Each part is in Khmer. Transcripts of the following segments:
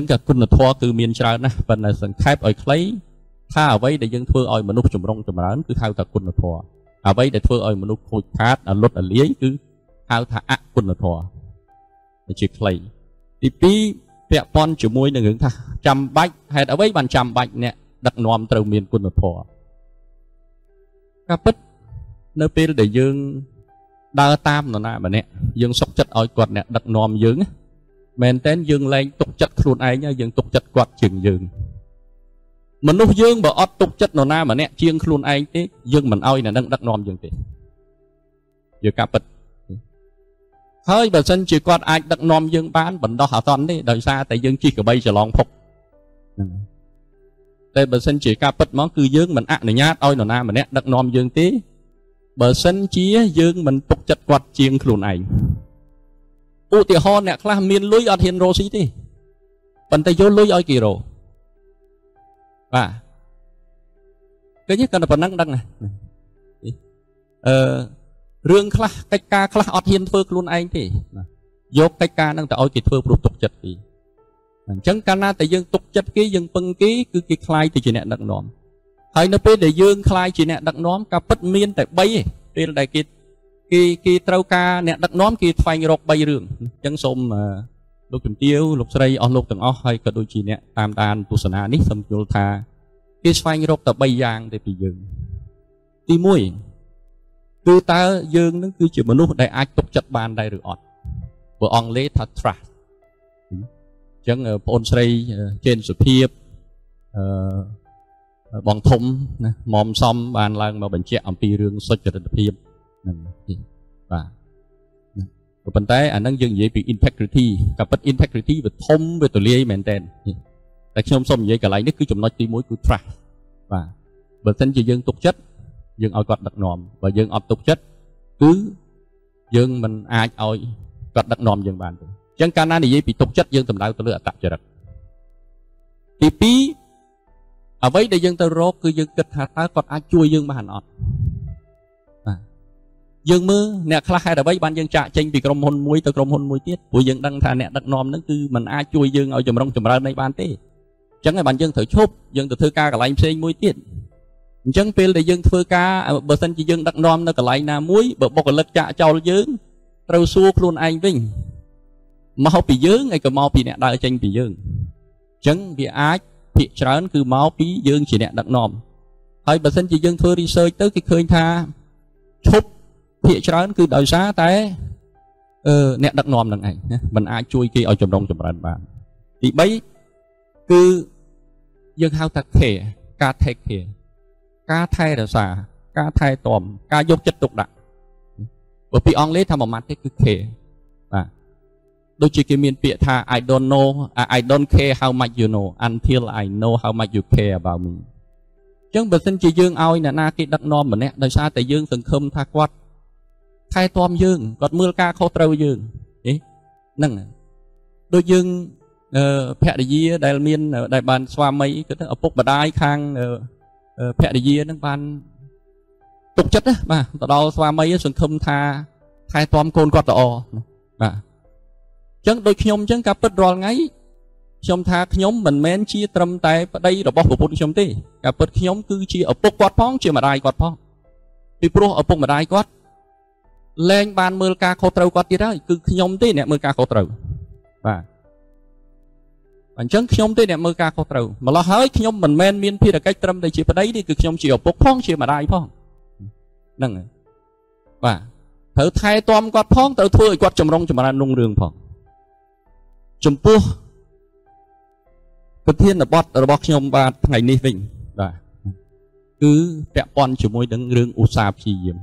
ចឹងក៏គុណធម៌គឺមានច្រើនណាស់ប៉ុន្តែសង្ខេបឲ្យខ្លីថាអ្វីដែលយើងធ្វើឲ្យមនុស្សចម្រុងចម្រើនគឺហៅថាគុណធម៌អ្វីដែលធ្វើឲ្យមនុស្សខូចខាតអលត់អលាយគឺហៅថាអគុណធម៌ជាខ្លីទី2ពាក់ព័ន្ធជាមួយនឹងរឿងថាចាំបាច់ហេតុអ្វីបានចាំបាច់អ្នកដឹកនាំត្រូវមានគុណធម៌ការពិតនៅពេលដែលយើងដើរតាមនរណាម្នាក់យើងសុកចិត្តឲ្យគាត់អ្នកដឹកនាំយើង មែនតែនយើងលែងទុកចិត្តខ្លួនឯងយើងទុកចិត្តគាត់ជាងយើងមនុស្សយើងបើអត់ទុកចិត្តនរណាម្នាក់ជាងខ្លួនឯងទេយើងមិនឲ្យអ្នកនឹងដឹកនាំយើងទេយើងការពិតហើយបើសិនជាគាត់អាចដឹកនាំយើងបានបណ្ដោះអាសន្នទេដោយសារតែយើងជិះកបីច្រឡងភពហ្នឹងតែបើសិនជាការពិតមកគឺយើងមិនអនុញ្ញាតឲ្យនរណាម្នាក់ដឹកនាំយើងទេបើសិនជាយើងមិនទុកចិត្តគាត់ជាងខ្លួនឯង ឧទាហរណ៍អ្នកខ្លះមានលុយអត់ហ៊ានរកស៊ីទេប៉ុន្តែយកលុយឲ្យគេរកបាទឃើញគាត់តែប៉ុណ្ណឹងដឹងអឺរឿងខ្លះកិច្ចការខ្លះអត់ហ៊ានធ្វើខ្លួនឯងទេយកកិច្ចការហ្នឹងទៅឲ្យគេធ្វើព្រោះទុកចិត្តគេអញ្ចឹងកាលណាតែយើងទុកចិត្តគេយើងពឹងគេគឺគេคลายទៅជាអ្នកដឹកនាំហើយនៅពេលដែលយើងคลายជាអ្នកដឹកនាំការពិតមានតែ3ទេពេលដែលគេ គេគេត្រូវការអ្នកដឹកនាំគេស្វែងរក3រឿងអញ្ចឹងសូមលោកជំទាវលោកស្រីអស់លោកទាំងអស់ហើយក៏ដូចជាអ្នកតាមដានទស្សនានេះសូមយល់ថាគេស្វែងរកតែ3យ៉ាងទៅពីយើងទី1គឺតើយើងនឹងគឺជាមនុស្សដែលអាចទុកចិត្តបានដែរឬអត់ព្រោះអង់គ្លេសថា trust អញ្ចឹងបងអូនស្រីចេនសុភាពអឺបងធំណាមុំសំបានឡើងមកបញ្ជាក់អំពីរឿងសុចរិតភាព ហ្នឹងបាទក៏ប៉ុន្តែអានឹងយើងនិយាយពី integrity ក៏ប៉ុត integrity វាធំវាទូលាយមែនតើតែខ្ញុំសូមនិយាយកន្លែងនេះគឺចំណុចទី1គឺ trust បាទបើមិនជាយើងទុកចិត្តយើងឲ្យគាត់ដឹកនាំបើយើងអត់ទុកចិត្តគឺយើងមិនអាចឲ្យគាត់ដឹកនាំយើងបានទេអញ្ចឹងកាលណានិយាយពីទុកចិត្តយើងតម្រូវទៅលើអត្តចរិតទី2អ្វីដែលយើងទៅរកគឺយើងគិតថាតើគាត់អាចជួយយើងបានអត់ យើងមើលអ្នកខ្លះហេតុអ្វីបានយើងចាក់ចេញពីក្រុមហ៊ុនមួយទៅក្រុមហ៊ុនមួយទៀតព្រោះយើងដឹងថាអ្នកដឹកនាំហ្នឹងគឺมันអាចជួយយើងឲ្យចម្រុងចម្រើននៃបានទេអញ្ចឹងហើយបានយើងត្រូវឈប់យើងទៅធ្វើការកន្លែងផ្សេងមួយទៀតអញ្ចឹងពេលដែលយើងធ្វើការបើសិនជាយើងដឹកនាំនៅកន្លែងណាមួយបើបុគ្គលិកចាក់ចោលយើងត្រូវសួរខ្លួនឯងវិញមកពីយើងហើយក៏មកពីអ្នកដើរចេញពីយើងអញ្ចឹងវាអាចភាកច្រើនគឺមកពីយើងជាអ្នកដឹកនាំហើយបើសិនជាយើងធ្វើ research ទៅគេឃើញថាឈប់ ភាកច្រើនគឺដោយសារតែអឺអ្នកដឹកនាំនឹងឯងណាมันអាចជួយគេឲ្យចម្រុងចម្រើនបានទី3គឺយើងហៅថា care ការ take care ការថែរក្សាការថែទាំការយកចិត្តទុកដាក់បើពីអង់គ្លេសថាមួយម៉ាត់ទេគឺ care បាទដូចជាគេមានពាក្យថា I don't know I don't care how much you know until I know how much you care about me អញ្ចឹងបើសិនជាយើងឲ្យអ្នកណាគេដឹកនាំម្នាក់ដោយសារតែយើងសង្ឃឹមថាគាត់ ថែទាំយើងគាត់មើលការខុសត្រូវយើងទេហ្នឹងដូចយើងភរិយាដែលមានដែលបានស្វាមីគឺថាឪពុកម្ដាយខាងភរិយានឹងបានទុកចិត្តណាបាទទៅដល់ស្វាមីសង្ឃឹមថាថែទាំកូនគាត់ល្អបាទអញ្ចឹងដូចខ្ញុំអញ្ចឹងការពិតរាល់ថ្ងៃខ្ញុំថាខ្ញុំមិនមែនជាត្រឹមតែប្តីរបស់ប្រពន្ធខ្ញុំទេការពិតខ្ញុំគឺជាឪពុកគាត់ផងជាម្ដាយគាត់ផងពីព្រោះឪពុកម្ដាយគាត់ លែងបានមើលការខុសត្រូវគាត់ទៀតហើយគឺខ្ញុំទេអ្នកមើលការខុសត្រូវបាទអញ្ចឹងខ្ញុំទេអ្នកមើលការខុសត្រូវម្ល៉េះហើយខ្ញុំមិនមែនមានភារកិច្ចត្រឹមតែជាប្តីទេគឺខ្ញុំជាឪពុកផងជាម្ដាយផងហ្នឹងហើយបាទត្រូវថែទាំគាត់ផងត្រូវធ្វើឲ្យគាត់ចម្រុងចម្រើនក្នុងរឿងផងចំពោះប្រធានបទរបស់ខ្ញុំបាទថ្ងៃនេះវិញបាទគឺពាក់ព័ន្ធជាមួយនឹងរឿងឧស្សាហ៍ព្យាយាម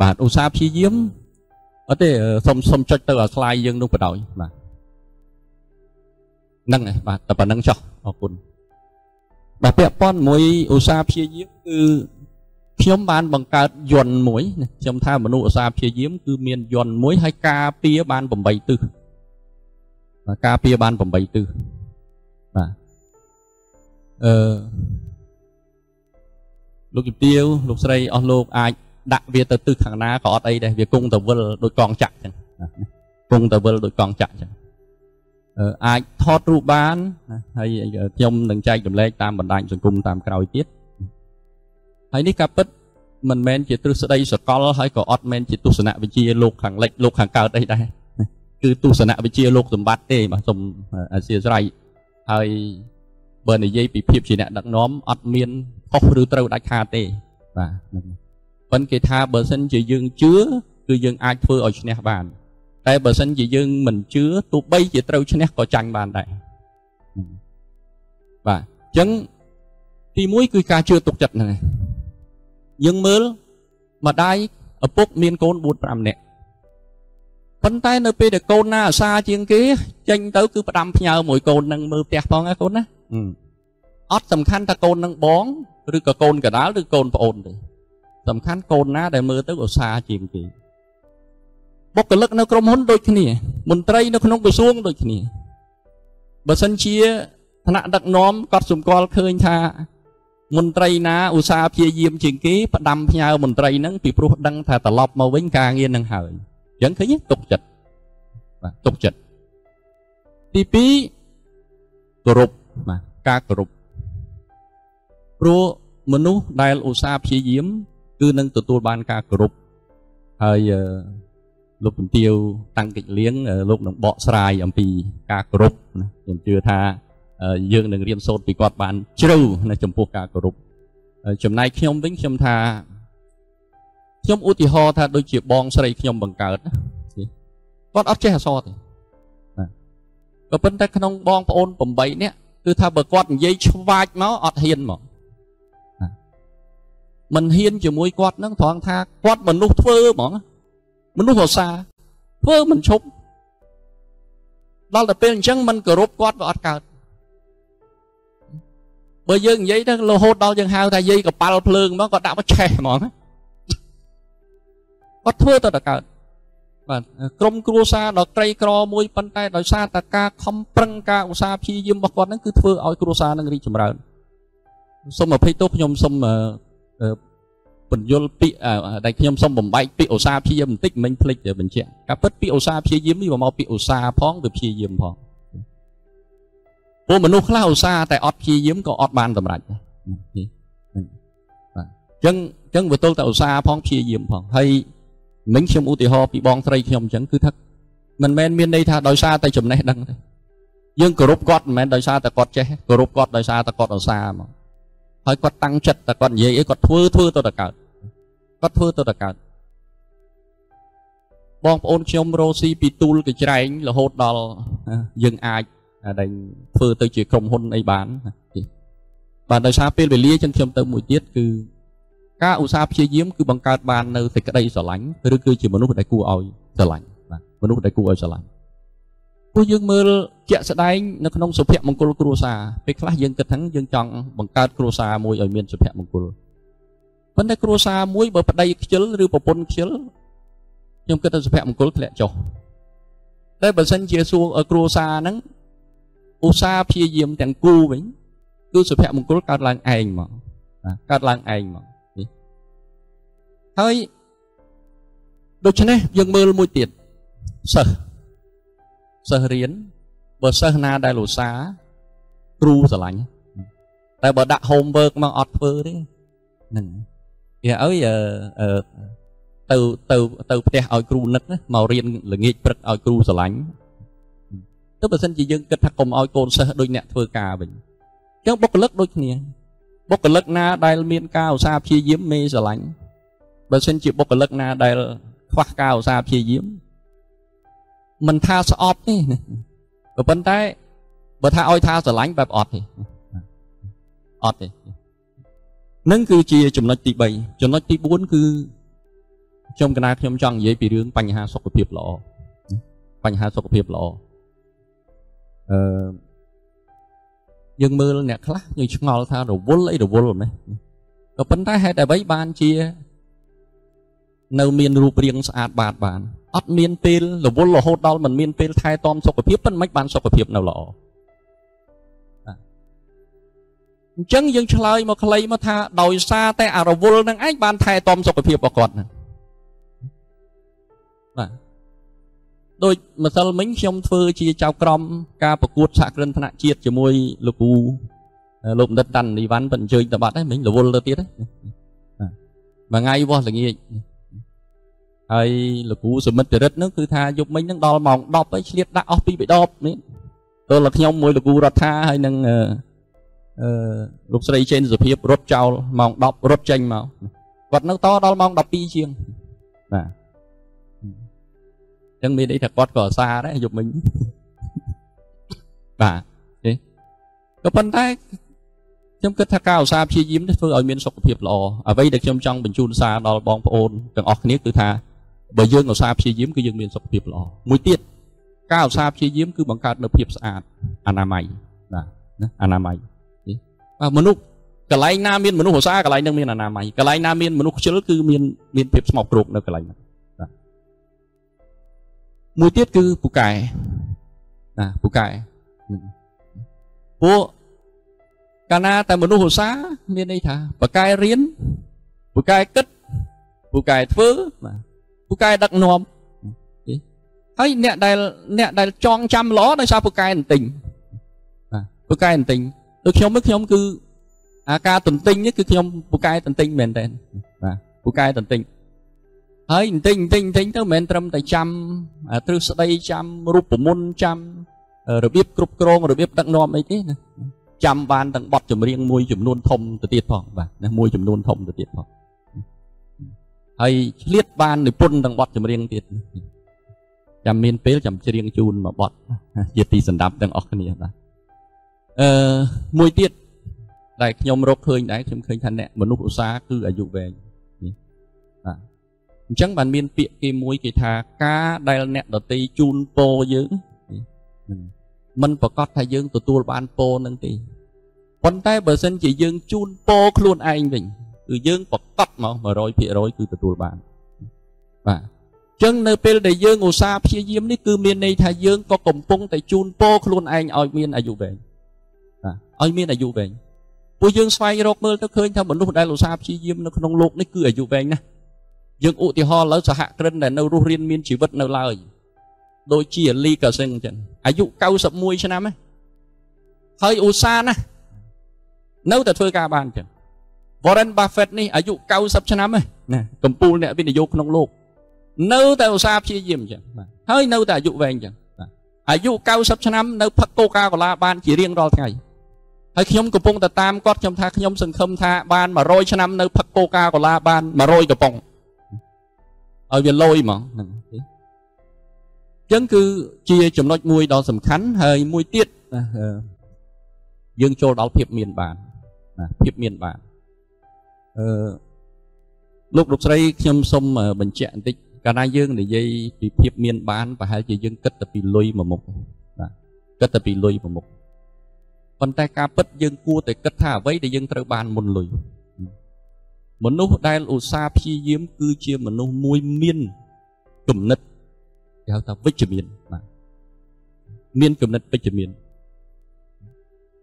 បាទឧស្សាហ៍ព្យាយាមអត់ទេសុំសុំចុចទៅអាស្លាយយើងនោះបដ ாய் បាទហ្នឹងហើយបាទតែប៉ុណ្្នឹងចុះអរគុណបាទពាក់ព័ន្ធមួយឧស្សាហ៍ព្យាយាមគឺខ្ញុំបានបង្កើតយន្តមួយខ្ញុំថាមនុស្សឧស្សាហ៍ព្យាយាមគឺមានយន្តមួយហើយការពារបាន8ទិសបាទការពារបាន8ទិសបាទអឺលោកជំទាវលោកស្រីអស់លោកអាច ដាក់វាទៅទិសខាងណាក៏អត់អីដែរវាគង់ទៅវិលដូចកងចាក់អញ្ចឹងគង់ទៅវិលដូចកងចាក់អញ្ចឹងអអាចថតរូបបានហើយខ្ញុំនឹងចែករំលែកតាមបណ្ដាញសង្គមតាមក្រោយទៀតហើយនេះការពិតមិនមែនជាទ្រឹស្ដីសកលហើយក៏អត់មែនជាទស្សនវិជ្ជាលោកខាងលិចលោកខាងកើតអីដែរគឺទស្សនវិជ្ជាលោកសម្បត្តិទេបាទសូមអធិស្ឋានហើយបើនិយាយពីភាពជាអ្នកដឹកនាំអត់មានខុសឬត្រូវដាច់ខាតទេបាទ ប៉ុន្តែគេថាបើសិនជាយើងជឿគឺយើងអាចធ្វើឲ្យឈ្នះបានតែបើសិនជាយើងមិនជឿទោះបីជាត្រូវឈ្នះក៏ចាញ់បានដែរបាទអញ្ចឹងទី1គឺការជឿទុកចិត្តហ្នឹងយើងមើលម្ដាយឪពុកមានកូន4 5នាក់ប៉ុន្តែនៅពេលដែលកូនណាអាសាជាងគេចេញទៅគឺផ្ដាំផ្ញើមួយកូននឹងមើលផ្ទះផងណាកូនណាអត់សំខាន់ថាកូននឹងបងឬក៏កូនកដាលឬកូនប្អូនទេ សំខាន់កូនណាដែលមើលទៅឧស្សាហ៍ជាងគេបុគ្គលិកនៅក្រុមហ៊ុនដូចគ្នាមន្ត្រីនៅក្នុងក្រសួងដូចគ្នាបើសិនជាថ្នាក់ដឹកនាំគាត់សម្គាល់ឃើញថាមន្ត្រីណាឧស្សាហ៍ព្យាយាមជាងគេផ្ដាំផ្ញើមន្ត្រីហ្នឹងពីព្រោះដឹងថាត្រឡប់មកវិញការងារនឹងហើយអញ្ចឹងឃើញទុកចិត្តបាទទុកចិត្តទី2គោរពបាទការគោរពព្រោះមនុស្សដែលឧស្សាហ៍ព្យាយាម គឺនឹងទទួលបានការគោរពហើយលោកជំទាវតាំងកិច្ចលៀងលោកនឹងបកស្រាយអំពីការគោរពណាខ្ញុំជឿថាយើងនឹងរៀនសូត្រពីគាត់បានជ្រៅនៅចំពោះការគោរពចំណែកខ្ញុំវិញខ្ញុំថាខ្ញុំឧទាហរណ៍ថាដូចជាបងស្រីខ្ញុំបង្កើតគាត់អត់ចេះអសរទេក៏ប៉ុន្តែក្នុងបងប្អូន8នាក់គឺថាបើគាត់និយាយឆ្វាចមកអត់ហ៊ានមក មិនហ៊ានជាមួយគាត់នឹងត្រង់ថាគាត់មនុស្សធ្វើហ្មងមនុស្សរសាធ្វើមិនឈប់ដល់តែពេលអញ្ចឹងមិនគោរពគាត់វាអត់កើតបើយើងនិយាយទៅរហូតដល់យើងហៅថាយាយកប៉ាល់ភ្លើងមកគាត់ដាក់មកឆេះហ្មងគាត់ធ្វើទៅតែកើតបាទក្រុមគ្រួសារដ៏ក្រីក្រមួយប៉ុន្តែដោយសារតែការខំប្រឹងការឧស្សាហ៍ព្យាយាមរបស់គាត់ហ្នឹងគឺធ្វើឲ្យគ្រួសារនឹងរីកចម្រើនសូមអភ័យទោសខ្ញុំសូម បញ្យលពាក្យដែលខ្ញុំសូមបំបែកពាក្យឧស្សាហ៍ព្យាយាមបន្តិចមិញភ្លេចបញ្ជាក់ការពិតពាក្យឧស្សាហ៍ព្យាយាមនេះមកពីឧស្សាហ៍ផងវាព្យាយាមផងពួកមនុស្សខ្លះឧស្សាហ៍តែអត់ព្យាយាមក៏អត់បានសម្រេចដែរបាទអញ្ចឹងអញ្ចឹងវាទល់តែឧស្សាហ៍ផងព្យាយាមផងហើយមិញខ្ញុំឧទាហរណ៍ពីបងស្រីខ្ញុំអញ្ចឹងគឺថាមិនមែនមានន័យថាដោយសារតែចំណេះដឹងទេយើងគោរពគាត់មិនមែនដោយសារតែគាត់ចេះគោរពគាត់ដោយសារតែគាត់ឧស្សាហ៍មក ហើយគាត់តាំងចិត្តតែគាត់និយាយអីគាត់ធ្វើធ្វើទៅតែកើតគាត់ធ្វើទៅតែកើតបងប្អូនខ្ញុំរស់ស៊ីពីទូលកញ្ច្រែងរហូតដល់យើងអាចដែលធ្វើទៅជាក្រុមហ៊ុនអីបានបាទដោយសារពេលវេលាចឹងខ្ញុំទៅមួយទៀតគឺការឧស្សាហ៍ព្យាយាមគឺបង្កើតបាននៅសេចក្តីស្រឡាញ់ឬគឺជាមនុស្សដែលគួរឲ្យស្រឡាញ់បាទមនុស្សដែលគួរឲ្យស្រឡាញ់ ព្រោះយើងមើលជាក់ស្ដែងនៅក្នុងសុភមង្គលគ្រួសារពេលខ្លះយើងគិតថាយើងចង់បង្កើតគ្រួសារមួយឲ្យមានសុភមង្គលប៉ុន្តែគ្រួសារមួយបើប្តីខ្ជិលឬប្រពន្ធខ្ជិលខ្ញុំគិតថាសុភមង្គលធ្លាក់ចុះតែបើសិនជាសួរគ្រួសារហ្នឹងឧស្សាហ៍ព្យាយាមទាំងគូវិញគឺសុភមង្គលកើតឡើងឯងមកកើតឡើងឯងមកហើយដូច្នេះយើងមើលមួយទៀតសិស្ស សិស្សរៀនបើសិស្សណាដែលឧស្សាហ៍គ្រូស្រឡាញ់តែបើដាក់ homework មកអត់ធ្វើទេហ្នឹងគេអើយទៅទៅទៅផ្ទះឲ្យគ្រូនឹកមករៀនល្ងាចព្រឹកឲ្យគ្រូស្រឡាញ់ទៅបើសិនជាយើងគិតថាកុំឲ្យកូនសិស្សដូចអ្នកធ្វើការវិញអញ្ចឹងបុគ្គលិកដូចគ្នាបុគ្គលិកណាដែលមានការឧស្សាហ៍ព្យាយាមមេស្រឡាញ់បើសិនជាបុគ្គលិកណាដែលខ្វះការឧស្សាហ៍ព្យាយាម មិនថាស្អប់ទេក៏ប៉ុន្តែបើថាឲ្យថាស្រឡាញ់បែបអត់ទេអត់ទេនឹងគឺជាចំណុចទី3ចំណុចទី4គឺខ្ញុំកណាខ្ញុំចង់និយាយពីរឿងបញ្ហាសុខភាពល្អបញ្ហាសុខភាពល្អអឺយើងមើលអ្នកខ្លះយើងឆ្ងល់ថារវល់អីរវល់មែនក៏ប៉ុន្តែហេតុអ្វីបានជា នៅមានរូបរាងស្អាតបាតបាន អត់មានពេលរវល់រហូតដល់មិនមានពេលថែទាំសុខភាពប៉ុន្តែមិនបានសុខភាពនៅល្អអញ្ចឹងយើងឆ្លើយមកខ្លីមកថាដោយសារតែអរវល់នឹងឯងបានថែទាំសុខភាពរបស់គាត់ហ្នឹងបាទដូចម្សិលមិញខ្ញុំធ្វើជាចៅក្រមការប្រកួតសហគ្រិនថ្នាក់ជាតិជាមួយលោកគ្រូលោកបណ្ឌិតតាន់នីវ៉ាន់បិទអញ្ជើញទៅបាត់ហើយមិញរវល់ទៅទៀតហើយមួយថ្ងៃវោះល្ងាច ហើយលោកគ្រូសមិទ្ធរិទ្ធនោះគឺថាយប់មិញហ្នឹងដល់ម៉ោង10ហើយឆ្លៀតដាក់អស់ពីបិដបនេះទល់តែខ្ញុំមួយលោកគ្រូរដ្ឋាហើយនឹងអឺលោកស្រីចេនសុភាពរត់ចោលម៉ោង10រត់ចេញមកគាត់នៅតដល់ម៉ោង12ជាងបាទចឹងមានន័យថាគាត់ក៏អាសាដែរយប់មិញបាទទេក៏ប៉ុន្តែខ្ញុំគិតថាការឧស្សាហ៍ព្យាយាមនេះធ្វើឲ្យមានសុខភាពល្អអ្វីដែលខ្ញុំចង់បញ្ជូនសារដល់បងប្អូនទាំងអស់គ្នាគឺថា បើយើងឧស្សាហ៍ព្យាយាមគឺយើងមានសុខភាពល្អមួយទៀតការឧស្សាហ៍ព្យាយាមគឺបង្កើតនូវភាពស្អាតអនាម័យបាទណាអនាម័យបាទមនុស្សកន្លែងណាមានមនុស្សឧស្សាហ៍កន្លែងនឹងមានអនាម័យកន្លែងណាមានមនុស្សខ្ជិលគឺមានមានភាពស្មោកគ្រោកនៅកន្លែងហ្នឹងបាទមួយទៀតគឺពូកែណាពូកែពួកកាលណាតែមនុស្សឧស្សាហ៍មានន័យថាពូកែរៀនពូកែគិតពូកែធ្វើបាទ ពូកែដឹកនាំហើយអ្នកដែលអ្នកដែលចងចាំល្អដោយសារពូកែបន្ទិញបាទពូកែបន្ទិញដូចខ្ញុំខ្ញុំគឺអាការទន្ទិញនេះគឺខ្ញុំពូកែទន្ទិញមែនតើបាទពូកែទន្ទិញហើយទន្ទិញទន្ទិញទន្ទិញទៅមិនមែនត្រឹមតែចាំទ្រឹស្ដីចាំរូបមន្តចាំរបៀបគ្រប់គ្រងរបៀបដឹកនាំអីទេណាចាំបានទាំងបទចម្រៀងមួយចំនួនធំទៅទៀតផងបាទណាមួយចំនួនធំទៅទៀតផង ហើយឆ្លៀតបាននិពន្ធទាំងបទចម្រៀងទៀតចាំមានពេលចាំច្រៀងជូនមួយបទជាទីសន្តាប់ទាំងអស់គ្នាបាទអឺមួយទៀតដែលខ្ញុំរកឃើញដែរខ្ញុំឃើញថាអ្នកមនុស្សឧស្សាហ៍គឺអាយុវែងនេះបាទអញ្ចឹងបានមានពាក្យគេមួយគេថាការដែលអ្នកដតីជូនពោយើងមិនប្រកាសថាយើងទទួលបានពោនឹងទេប៉ុន្តែបើសិនជាយើងជូនពោខ្លួនឯងវិញ គឺយើងប្រកាសមក100%គឺទទួលបានបាទចឹងនៅពេលដែលយើងឧស្សាហ៍ព្យាយាមនេះគឺមានន័យថាយើងក៏កំពុងតែជូនពោខ្លួនឯងឲ្យមានអាយុវែងបាទឲ្យមានអាយុវែងពួកយើងស្វែងរកមើលទៅឃើញថាមនុស្សដែលឧស្សាហ៍ព្យាយាមនៅក្នុងโลกនេះគឺអាយុវែងណាស់យើងឧទាហរណ៍ឥឡូវសហគ្រិនដែលនៅរស់រៀនមានជីវិតនៅឡើយដូចជាលីកាសិងអញ្ចឹងអាយុ91ឆ្នាំហើយឧស្សាហ៍ណាស់នៅតែធ្វើការបានអញ្ចឹង Warren Buffett នេះអាយុ90ឆ្នាំហើយណាកំពូលអ្នកវិនិយោគក្នុងលោកនៅតែឧស្សាហ៍ព្យាយាមអញ្ចឹងបាទហើយនៅតែអាយុវែងអញ្ចឹងបាទអាយុ90ឆ្នាំនៅផឹកកូកាកូឡាបានជារៀងរាល់ថ្ងៃហើយខ្ញុំកំពុងតែតាមគាត់ខ្ញុំថាខ្ញុំសង្ឃឹមថាបាន100ឆ្នាំនៅផឹកកូកាកូឡាបាន100កំប៉ុងឲ្យវាលយហ្មងហ្នឹងទេអញ្ចឹងគឺជាចំណុចមួយដ៏សំខាន់ហើយមួយទៀតយើងចូលដល់ភាពមានបានណាភាពមានបាន អឺលោកលោកស្រីខ្ញុំសូមបញ្ជាក់បន្តិចកាលណាយើងនិយាយពីភាពមានបានប្រហែលជាយើងគិតតែពីលុយមួយមុខបាទគិតតែពីលុយមួយមុខប៉ុន្តែការពិតយើងគួរតែគិតថាអ្វីដែលយើងត្រូវបានមុនលុយមនុស្សដែលឧស្សាហ៍ព្យាយាម គឺជាមនុស្សមួយមានគំនិតគេហៅថាវិជ្ជមានបាទមានគំនិតវិជ្ជមាន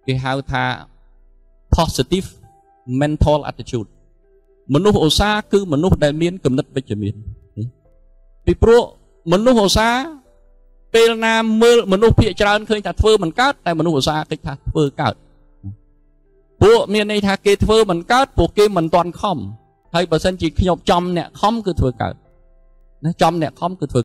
គេហៅថា positive mental attitude មនុស្សឧស្សាហ៍គឺមនុស្សដែលមានគំនិតវិជ្ជមានពីព្រោះមនុស្សឧស្សាហ៍ពេលណាមើលមនុស្សភាកច្រើនឃើញថាធ្វើមិនកើតតែមនុស្សឧស្សាហ៍គិតថាធ្វើកើតពួកមានន័យថាគេធ្វើមិនកើតពួកគេមិនទាន់ខំហើយបើសិនជាខ្ញុំចំអ្នកខំគឺធ្វើកើតណាចំអ្នកខំគឺធ្វើ